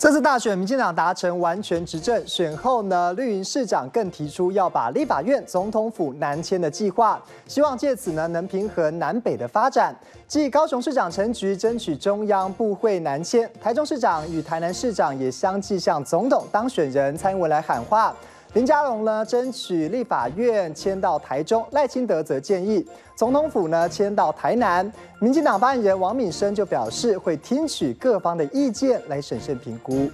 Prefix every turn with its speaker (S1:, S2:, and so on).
S1: 这次大选，民进党达成完全执政，选后呢，绿营市长更提出要把立法院、总统府南迁的计划，希望借此呢能平衡南北的发展。继高雄市长陈菊争取中央部会南迁，台中市长与台南市长也相继向总统当选人蔡英文来喊话。林佳龙呢争取立法院迁到台中，赖清德则建议总统府呢迁到台南。民进党发言人王敏生就表示，会听取各方的意见来审慎评估。